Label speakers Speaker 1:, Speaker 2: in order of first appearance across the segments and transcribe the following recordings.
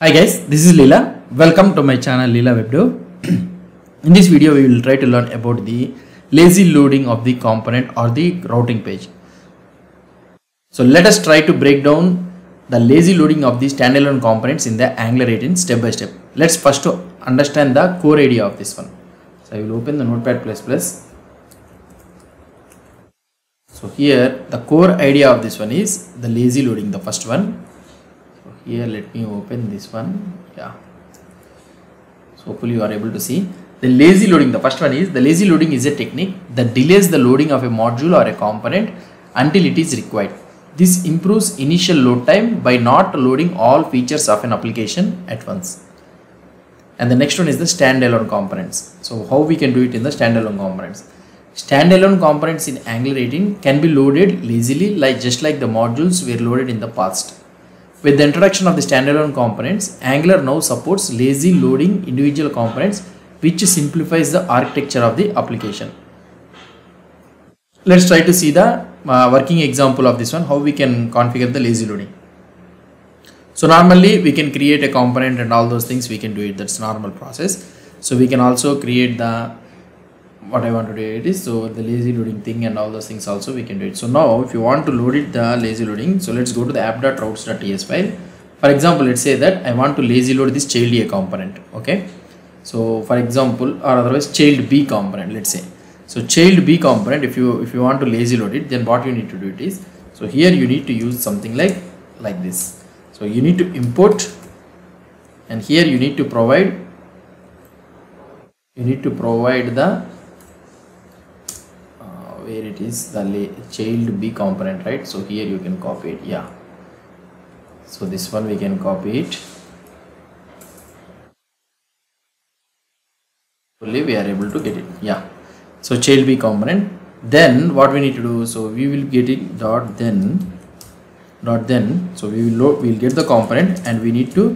Speaker 1: Hi guys, this is Leela. Welcome to my channel Leela Web Dev. In this video, we will try to learn about the lazy loading of the component or the routing page. So let us try to break down the lazy loading of the standalone components in the Angular 18 step by step. Let's first to understand the core idea of this one. So I will open the Notepad++. plus So here the core idea of this one is the lazy loading, the first one here let me open this one. Yeah. So hopefully you are able to see. The lazy loading the first one is the lazy loading is a technique that delays the loading of a module or a component until it is required. This improves initial load time by not loading all features of an application at once. And the next one is the standalone components. So how we can do it in the standalone components? Standalone components in angular 18 can be loaded lazily like just like the modules were loaded in the past with the introduction of the standalone components, Angular now supports lazy loading individual components which simplifies the architecture of the application. Let's try to see the uh, working example of this one, how we can configure the lazy loading. So normally we can create a component and all those things we can do it, that's normal process. So we can also create the what I want to do it is so the lazy loading thing and all those things also we can do it. So now if you want to load it the lazy loading so let's go to the app.routes.ts file. For example let's say that I want to lazy load this child A component okay. So for example or otherwise child B component let's say. So child B component if you if you want to lazy load it then what you need to do it is so here you need to use something like like this. So you need to import and here you need to provide you need to provide the where it is the child b component right? So here you can copy it yeah. So this one we can copy it. Fully we are able to get it yeah. So child b component. Then what we need to do so we will get it dot then dot then. So we will load we'll get the component and we need to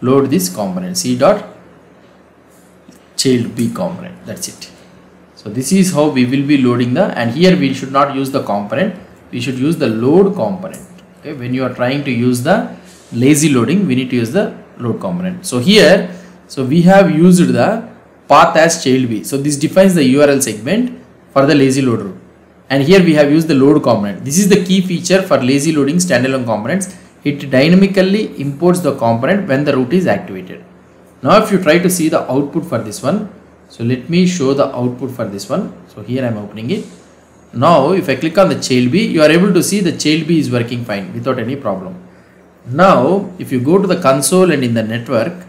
Speaker 1: load this component. C dot child b component that's it so this is how we will be loading the and here we should not use the component. We should use the load component. Okay when you are trying to use the lazy loading we need to use the load component. So here so we have used the path as child b. So this defines the url segment for the lazy load route and here we have used the load component. This is the key feature for lazy loading standalone components. It dynamically imports the component when the route is activated. Now if you try to see the output for this one so let me show the output for this one. So here i'm opening it. Now if i click on the child b you are able to see the child b is working fine without any problem. Now if you go to the console and in the network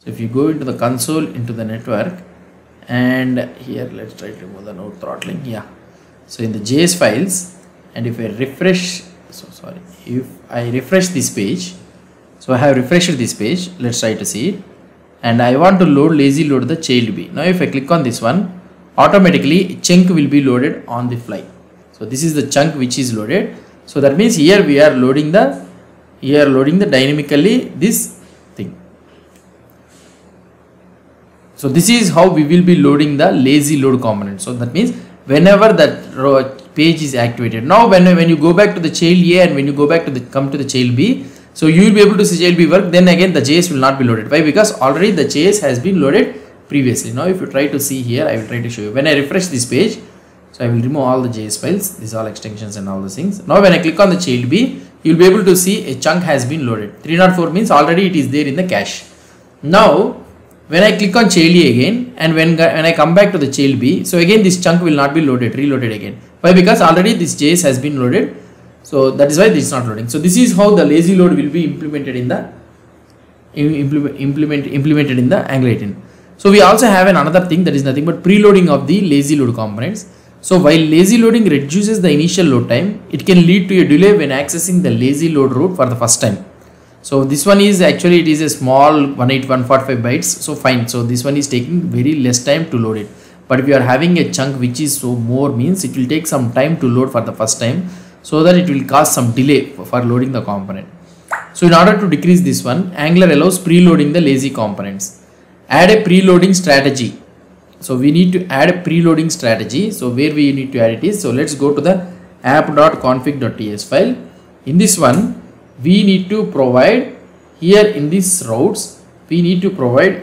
Speaker 1: so if you go into the console into the network and here let's try to remove the node throttling yeah. So in the js files and if i refresh so sorry if i refresh this page so i have refreshed this page let's try to see it and I want to load lazy load the child B. Now if I click on this one, automatically chunk will be loaded on the fly. So this is the chunk which is loaded. So that means here we are loading the, here loading the dynamically this thing. So this is how we will be loading the lazy load component. So that means whenever that page is activated. Now when, when you go back to the child A and when you go back to the, come to the child B, so you will be able to see child B work then again the JS will not be loaded. Why? Because already the JS has been loaded previously. Now if you try to see here I will try to show you. When I refresh this page so I will remove all the JS files these all extensions and all the things. Now when I click on the child B you will be able to see a chunk has been loaded. 304 means already it is there in the cache. Now when I click on child again and when, when I come back to the child B so again this chunk will not be loaded reloaded again. Why? Because already this JS has been loaded so that is why this is not loading. So this is how the lazy load will be implemented in the implement, implement implemented in the angular 18 so we also have an another thing that is nothing but preloading of the lazy load components. So while lazy loading reduces the initial load time it can lead to a delay when accessing the lazy load route for the first time. So this one is actually it is a small 18145 bytes. So fine. So this one is taking very less time to load it. But if you are having a chunk which is so more means it will take some time to load for the first time so that it will cause some delay for loading the component. So in order to decrease this one, Angular allows preloading the lazy components. Add a preloading strategy. So we need to add a preloading strategy. So where we need to add it is, so let's go to the app.config.ts file. In this one, we need to provide here in these routes we need to provide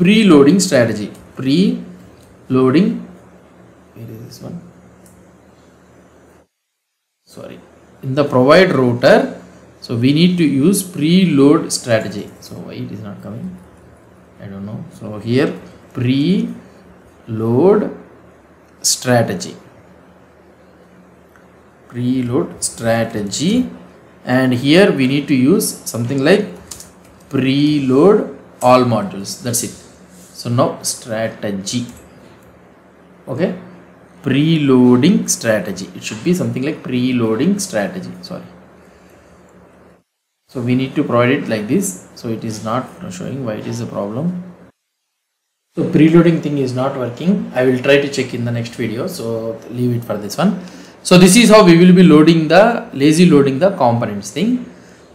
Speaker 1: preloading strategy preloading where is this one sorry. In the provide router so we need to use preload strategy. So why it is not coming? I don't know. So here preload strategy. Preload strategy. And here we need to use something like preload all modules. That's it. So now strategy. Okay preloading strategy. It should be something like preloading strategy. Sorry. So we need to provide it like this. So it is not showing why it is a problem. So preloading thing is not working. I will try to check in the next video. So leave it for this one. So this is how we will be loading the lazy loading the components thing.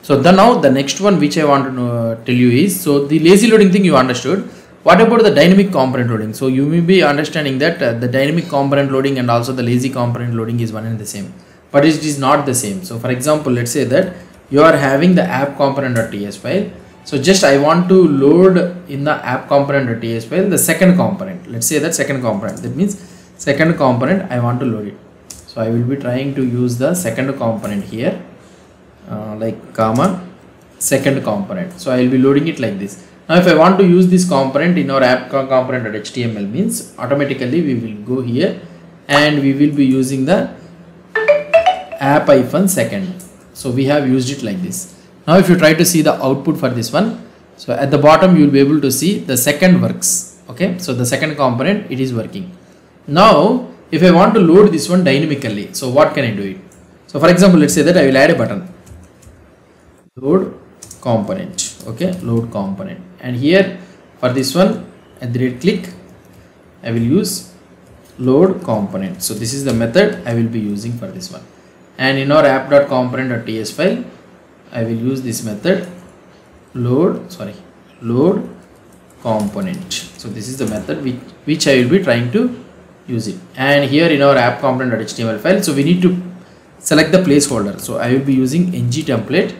Speaker 1: So the now the next one which i want to uh, tell you is so the lazy loading thing you understood what about the dynamic component loading? So you may be understanding that uh, the dynamic component loading and also the lazy component loading is one and the same but it is not the same. So for example let's say that you are having the app component.ts file. So just i want to load in the app component.ts file the second component. Let's say that second component. That means second component i want to load it. So i will be trying to use the second component here uh, like comma second component. So i will be loading it like this now if i want to use this component in our app component.html means automatically we will go here and we will be using the app hyphen second. So we have used it like this. Now if you try to see the output for this one so at the bottom you will be able to see the second works okay? So the second component it is working. Now if i want to load this one dynamically so what can i do it? So for example let's say that i will add a button. Load component okay? Load component and here for this one at the right click i will use load component. So this is the method i will be using for this one. And in our app.component.ts file I will use this method load sorry load component. So this is the method which, which I will be trying to use it. And here in our app component.html file so we need to select the placeholder. So I will be using ng template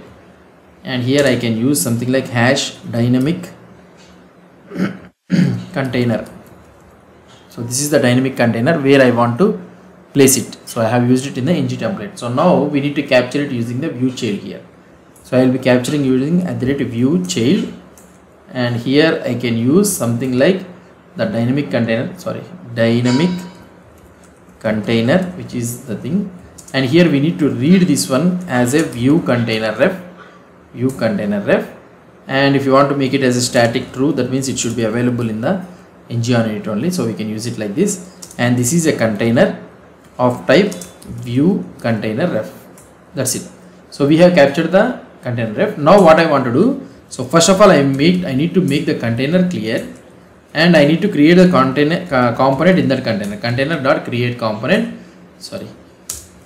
Speaker 1: and here I can use something like hash dynamic container. So this is the dynamic container where I want to place it. So I have used it in the ng template. So now we need to capture it using the view child here. So I will be capturing using at the rate view child. And here I can use something like the dynamic container sorry dynamic container which is the thing. And here we need to read this one as a view container ref view container ref. And if you want to make it as a static true that means it should be available in the ngOnInit only. So we can use it like this. And this is a container of type view container ref. That's it. So we have captured the container ref. Now what i want to do so first of all i made i need to make the container clear. And i need to create a container uh, component in that container. Container dot create component. Sorry.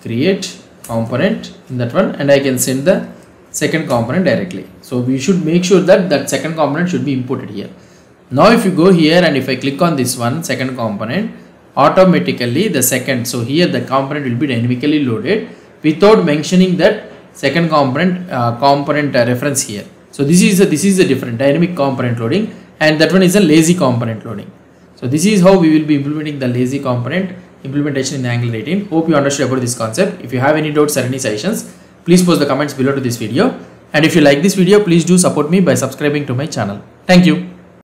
Speaker 1: Create component in that one. And i can send the second component directly. So we should make sure that that second component should be imported here. Now if you go here and if i click on this one second component automatically the second so here the component will be dynamically loaded without mentioning that second component uh, component uh, reference here. So this is a, this is a different dynamic component loading and that one is a lazy component loading. So this is how we will be implementing the lazy component implementation in angular 18 hope you understood about this concept. If you have any doubts or any suggestions please post the comments below to this video. And if you like this video please do support me by subscribing to my channel. Thank you